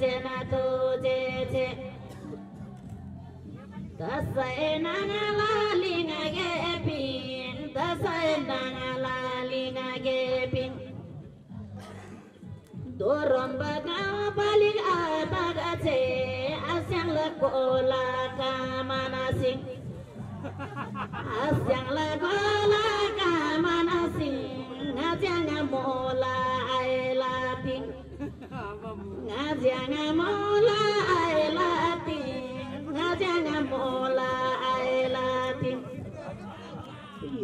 ce na tuje ce ta sai na na lali na gefin ta na na lali na gefin doron baga balik a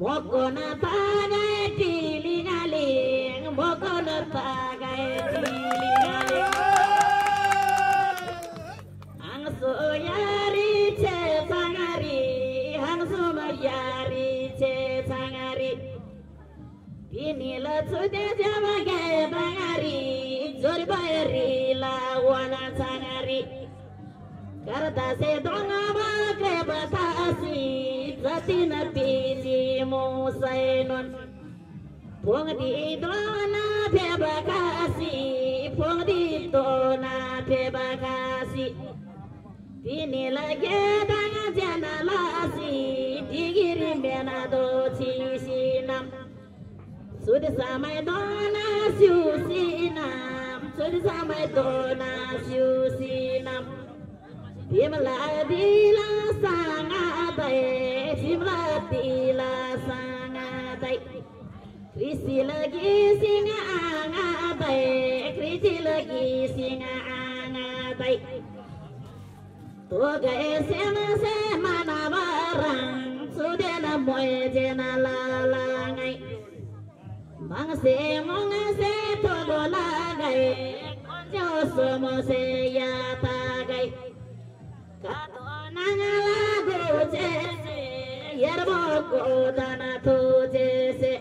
Mokona tagay piling aling Mokona tagay piling aling Ang soyari che sangari. Ang sumayari che sangari. Pinila sude jama ke bangari. Jori bayari la wana sangari. Karta se donga ba batasi Zatina لكن فيه موسين Pungdi dona terima kasih, pungdi dona terima kasih. Ini lagi dengan jangan lasi, dikirim benado cisinam. Sudah sampai dona susinam, sudah sampai dona susinam. Timla dila sangatai Timla dila sangatai Krisi lagi singa angatai Krisi lagi singa angatai Toga esema sema na barang Sudena moe jena lalangai Mang se mong se togo lagai Konjo somo se ya गोदान तुझेसे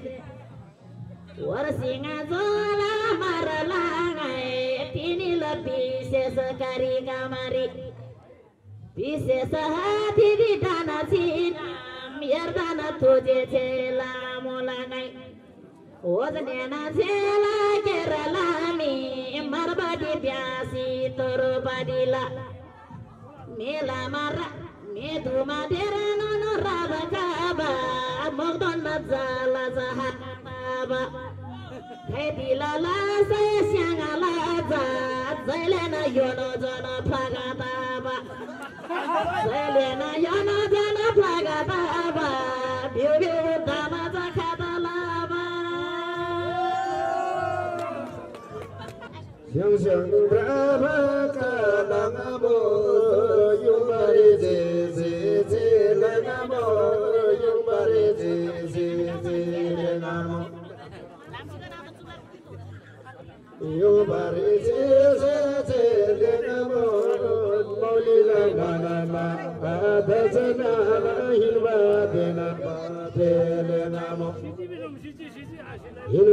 वर्षिंग विशेष विशेष हाती दिदान छिनाम यर्दान तुझे छेला मुला नै छेला केरला मी प्यासी तोरो बडीला Milamara, Meduma derano no rabakaba, Mogdon mazala zahababa. Hebila la sayanga la za, Zelena yono zono pagataba. Zelena yono zono pagataba, Biu biu Yushang Brahma Kalangamo Yumbari Zizi Zilangamo Yumbari Zizi Zilangamo Yumbari Zizi Zilangamo Mauli Langanama Adasana Hilva Dena Telenamo Hilva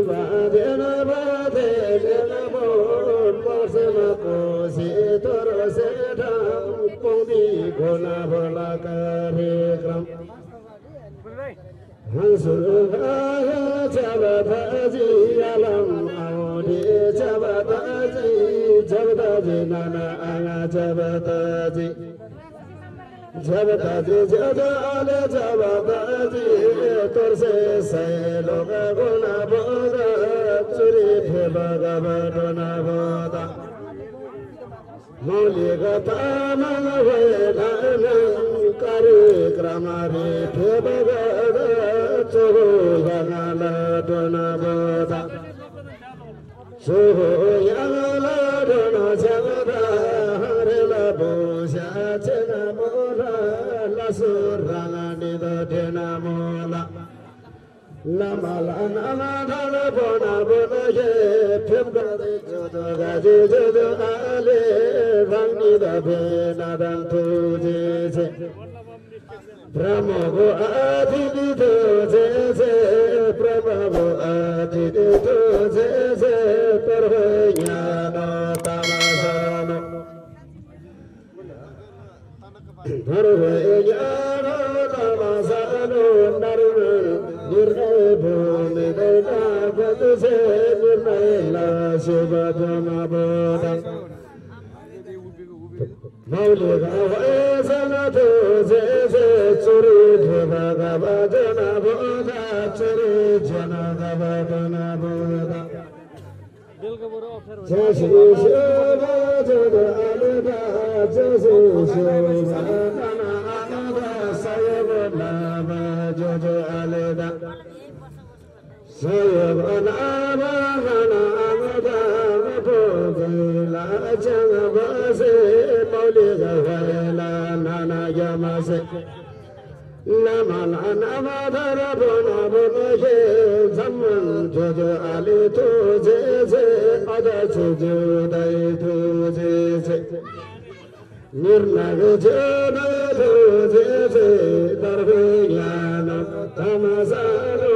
Huzur aha jabadaji alam awde jabadaji jabadaji nana ala jabadaji jabadaji jada ala jabadaji torse sai loga guna boda churi pheba gabadona boda mauliga tamang vedana kare kramare pheba gada chogo gangala dona boda chogo yangala dona jangada hare la bosha chena mola la suranga nida dena mola Brahmavo adini doze ze, Brahmavo adini doze ze, Parvayano tamasano. Parvayano निर्णय भूमि दैना गत से निर्णय ला शुभ धन बोधन मौलिक वैसन तो जे जे चुरी भग भजन बोधा चुरी जन भजन बोधा जय श्री शिव जद अलगा जय श्री Shiv Sayıp anama hanamda Bukuyla canabası Mevlid hayla nana yaması Naman anama darabına bunu ki Zaman tuzu ali tuzizi Ada tuzu day tuzizi Mirnak tuzu tuzizi Darbi yanım tamazalı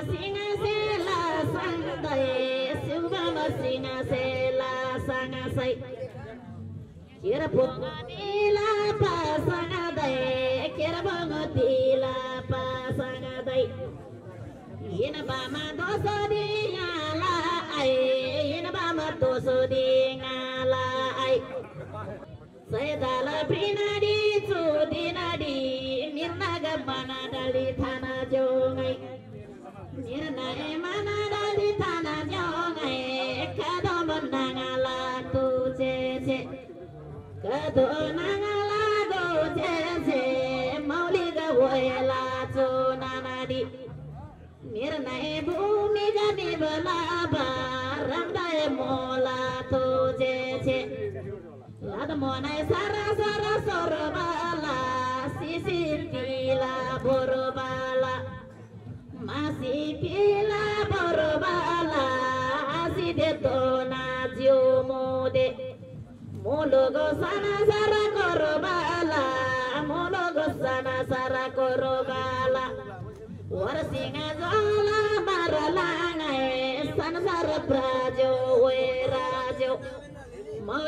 Singh शिव बाबा सिंह सेला बङ तिला देर बङ तिला पान बाबा ಸೈದಲ ಪಿನಡಿ ಚೂಡಿನಡಿ ನಿನ್ನಗ ಮನದಲ್ಲಿ ತನ ಜೋಗೈ ನಿರ್ಣಯ ಮನದಲ್ಲಿ ತನ ಜೋಗೈ ಕದು ಬಂದಂಗಲ ತೂಚೆ ಕದು ನಂಗಲ ಗೋಚೆ ಮೌಲಿಗ ಒಯಲ ಚೋ ನನಡಿ ನಿರ್ಣಯ ಭೂಮಿಗ ನಿಬಲ ಬಾರಂದಯ ಮೂಲ ತೂಚೆ pila borbala, masih zola baralangai,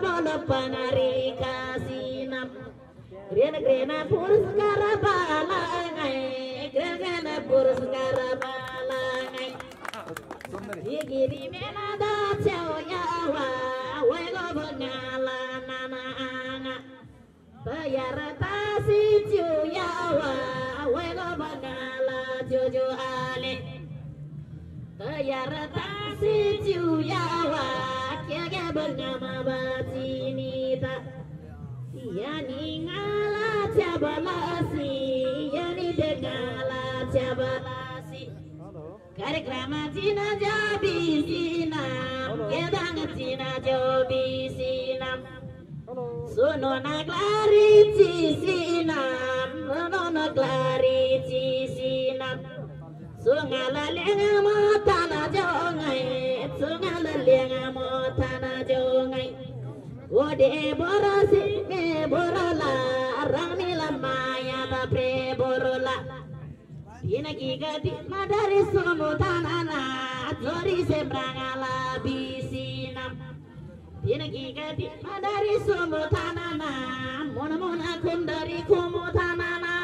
gona bola panari kasinam Grena grena puruskara balangai grena puruskara balangai Digiri mena da chao ya wa wego bangala nana anga Bayar tasi chu ya wa wego bangala jojo ale. Bayar tasi chu ya wa kya kya bangama batinita Yani ngala cabalasi, yani degala cabalasi. Karikrama cina jabi sinam, gedang cina jabi sinam. Suno na klari ci sinam, suno na klari ci sinam. Sungala lenga mo tana jongai, borola borola Ina giga di madari somo tanana tori sembrangala bisinam Ina giga di madari somo tanana mona mona kundari kumo tanana